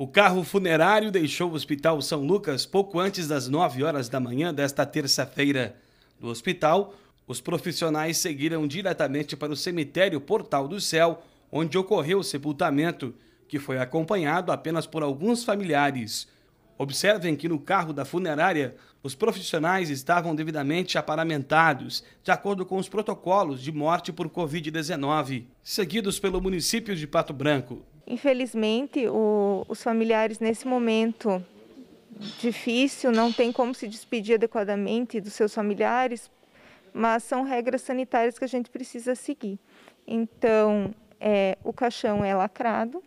O carro funerário deixou o Hospital São Lucas pouco antes das 9 horas da manhã desta terça-feira. Do hospital, os profissionais seguiram diretamente para o cemitério Portal do Céu, onde ocorreu o sepultamento, que foi acompanhado apenas por alguns familiares. Observem que no carro da funerária, os profissionais estavam devidamente aparamentados, de acordo com os protocolos de morte por Covid-19, seguidos pelo município de Pato Branco. Infelizmente, o, os familiares nesse momento difícil não tem como se despedir adequadamente dos seus familiares, mas são regras sanitárias que a gente precisa seguir. Então, é, o caixão é lacrado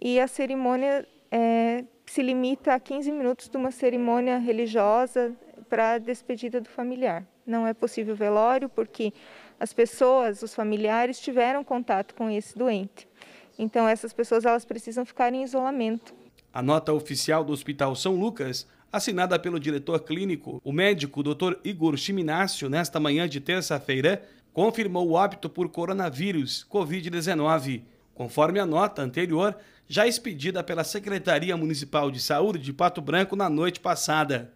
e a cerimônia é, se limita a 15 minutos de uma cerimônia religiosa para a despedida do familiar. Não é possível velório porque as pessoas, os familiares, tiveram contato com esse doente. Então essas pessoas elas precisam ficar em isolamento. A nota oficial do Hospital São Lucas, assinada pelo diretor clínico, o médico Dr. Igor Chiminácio, nesta manhã de terça-feira, confirmou o óbito por coronavírus COVID-19. Conforme a nota anterior, já expedida pela Secretaria Municipal de Saúde de Pato Branco na noite passada.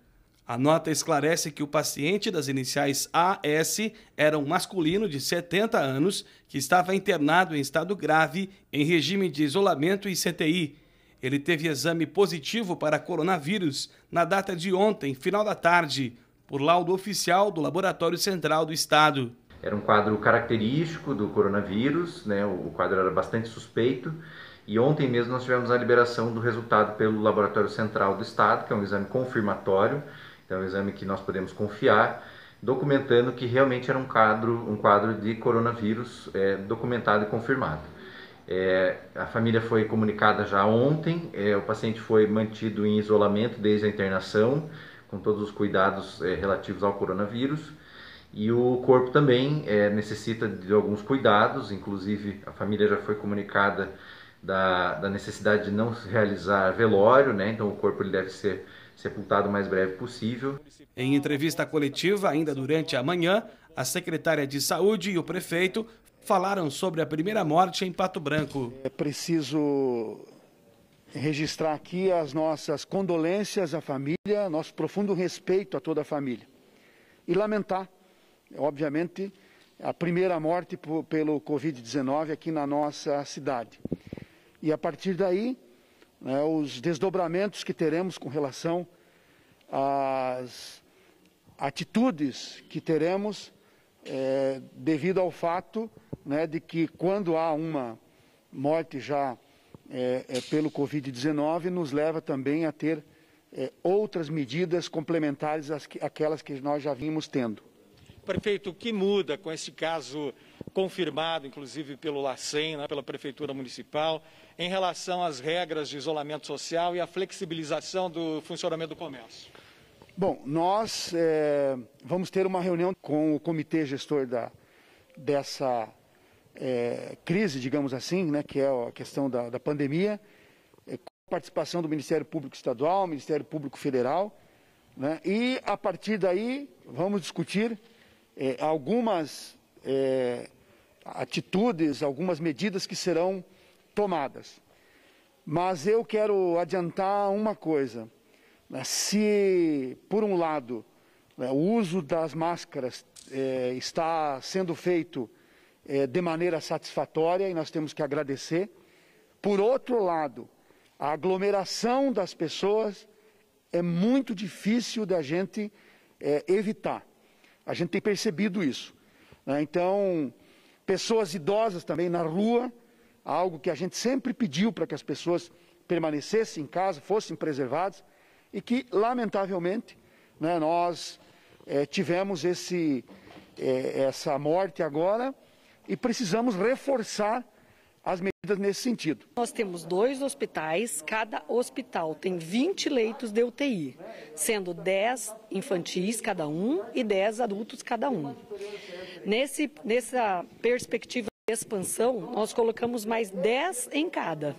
A nota esclarece que o paciente das iniciais AS era um masculino de 70 anos que estava internado em estado grave em regime de isolamento e CTI. Ele teve exame positivo para coronavírus na data de ontem, final da tarde, por laudo oficial do Laboratório Central do Estado. Era um quadro característico do coronavírus, né? o quadro era bastante suspeito. E ontem mesmo nós tivemos a liberação do resultado pelo Laboratório Central do Estado, que é um exame confirmatório então, é um exame que nós podemos confiar, documentando que realmente era um quadro, um quadro de coronavírus é, documentado e confirmado. É, a família foi comunicada já ontem, é, o paciente foi mantido em isolamento desde a internação, com todos os cuidados é, relativos ao coronavírus. E o corpo também é, necessita de alguns cuidados, inclusive a família já foi comunicada da, da necessidade de não realizar velório, né? então o corpo ele deve ser sepultado o mais breve possível. Em entrevista coletiva, ainda durante a manhã, a secretária de Saúde e o prefeito falaram sobre a primeira morte em Pato Branco. É preciso registrar aqui as nossas condolências à família, nosso profundo respeito a toda a família. E lamentar, obviamente, a primeira morte pelo Covid-19 aqui na nossa cidade. E a partir daí, né, os desdobramentos que teremos com relação às atitudes que teremos é, devido ao fato né, de que quando há uma morte já é, é, pelo Covid-19, nos leva também a ter é, outras medidas complementares às, àquelas que nós já vimos tendo. Prefeito, o que muda com esse caso confirmado, inclusive pelo LACEN, né, pela Prefeitura Municipal, em relação às regras de isolamento social e a flexibilização do funcionamento do comércio? Bom, nós é, vamos ter uma reunião com o comitê gestor da, dessa é, crise, digamos assim, né, que é a questão da, da pandemia, é, com a participação do Ministério Público Estadual, Ministério Público Federal, né, e a partir daí vamos discutir algumas atitudes, algumas medidas que serão tomadas. Mas eu quero adiantar uma coisa. Né? Se, por um lado, né, o uso das máscaras é, está sendo feito é, de maneira satisfatória e nós temos que agradecer, por outro lado, a aglomeração das pessoas é muito difícil da gente é, evitar. A gente tem percebido isso. Né? Então, pessoas idosas também na rua, algo que a gente sempre pediu para que as pessoas permanecessem em casa, fossem preservadas, e que, lamentavelmente, né, nós é, tivemos esse, é, essa morte agora e precisamos reforçar as medidas nesse sentido. Nós temos dois hospitais, cada hospital tem 20 leitos de UTI, sendo 10 infantis cada um e 10 adultos cada um. Nesse, nessa perspectiva de expansão, nós colocamos mais 10 em cada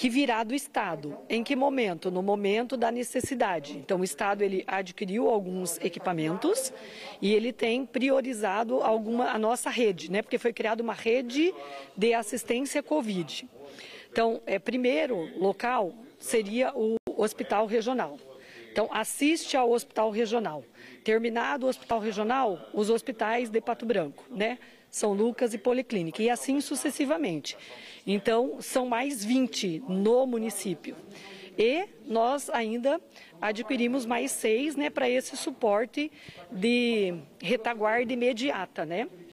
que virá do Estado. Em que momento? No momento da necessidade. Então, o Estado ele adquiriu alguns equipamentos e ele tem priorizado alguma a nossa rede, né? Porque foi criada uma rede de assistência Covid. Então, é, primeiro local seria o hospital regional. Então, assiste ao hospital regional. Terminado o hospital regional, os hospitais de Pato Branco, né? São Lucas e Policlínica, e assim sucessivamente. Então, são mais 20 no município. E nós ainda adquirimos mais seis né, para esse suporte de retaguarda imediata, né?